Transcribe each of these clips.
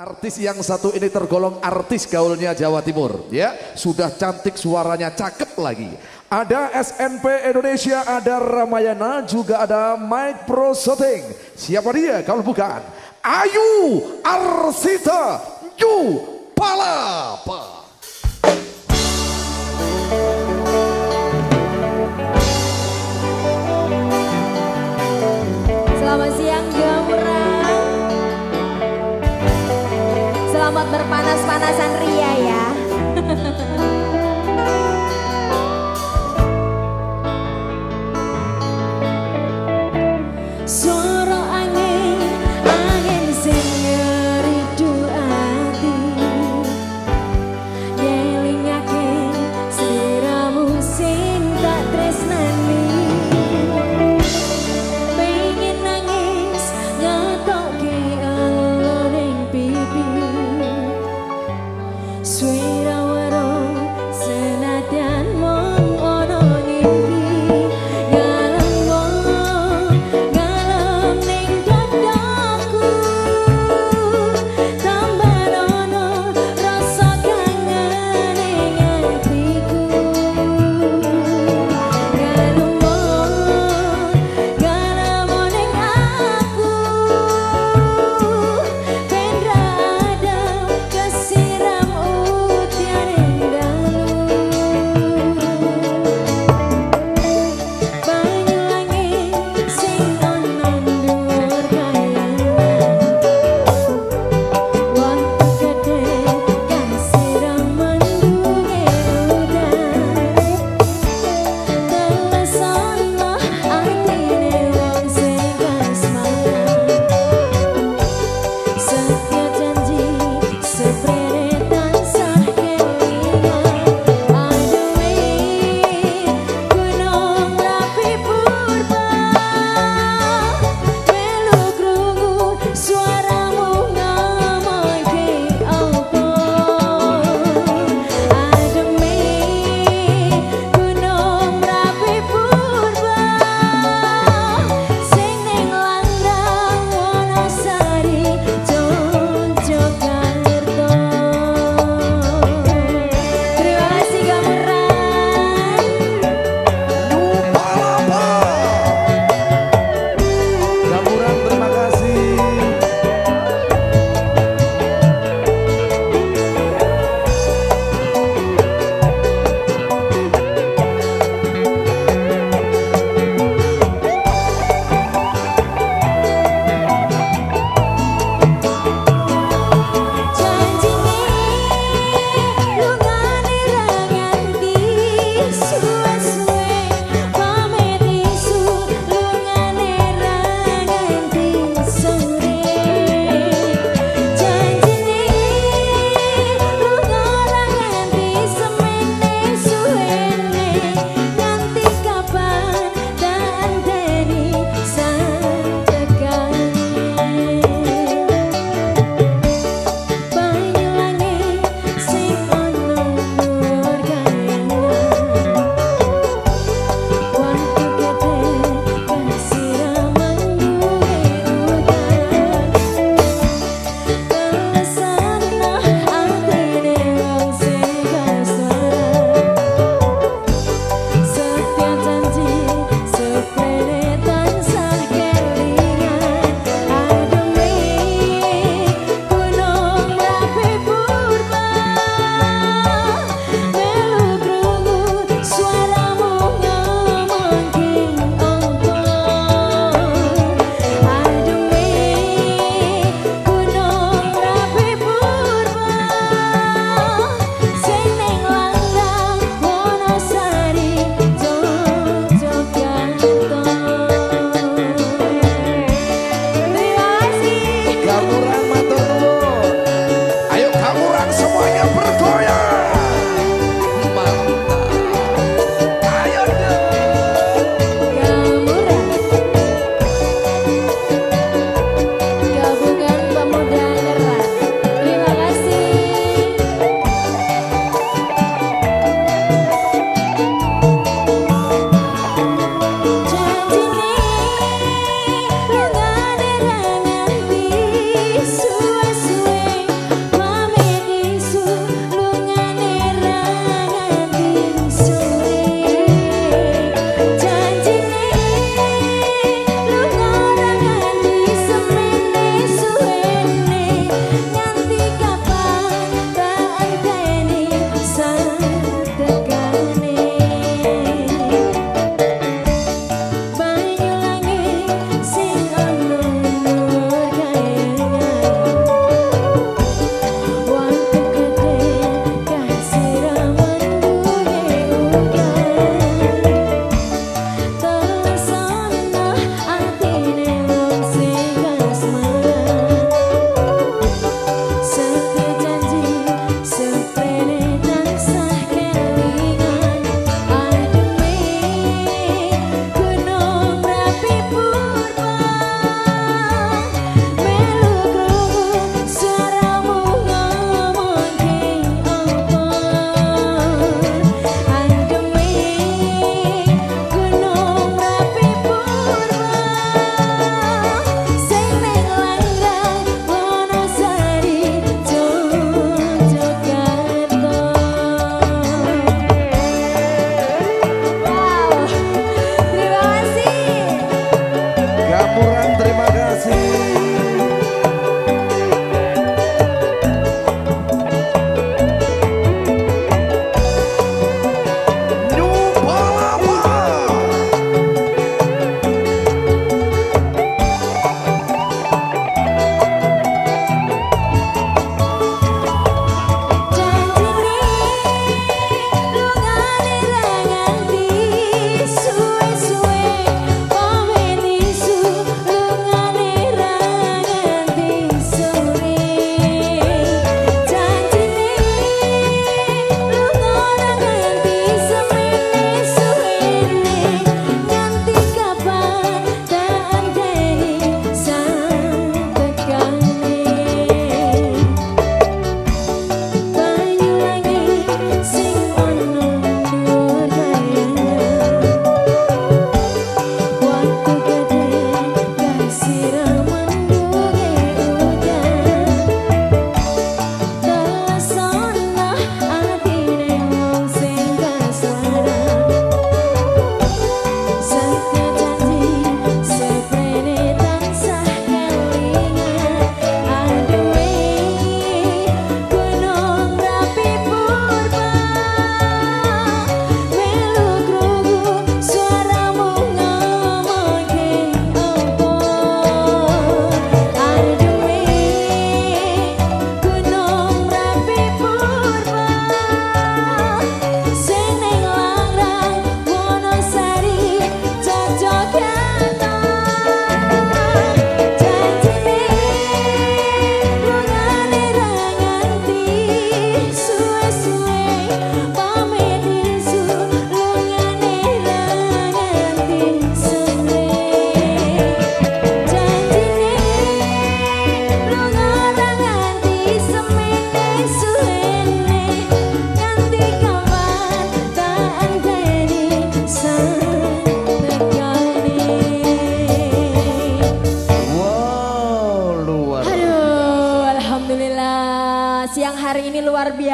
Artis yang satu ini tergolong artis gaulnya Jawa Timur, ya. Sudah cantik suaranya cakep lagi. Ada SNP Indonesia, ada Ramayana, juga ada Mike Pro Shooting. Siapa dia kalau bukan? Ayu Arsita Yu pasan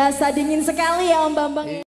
biasa dingin sekali ya Om Bambang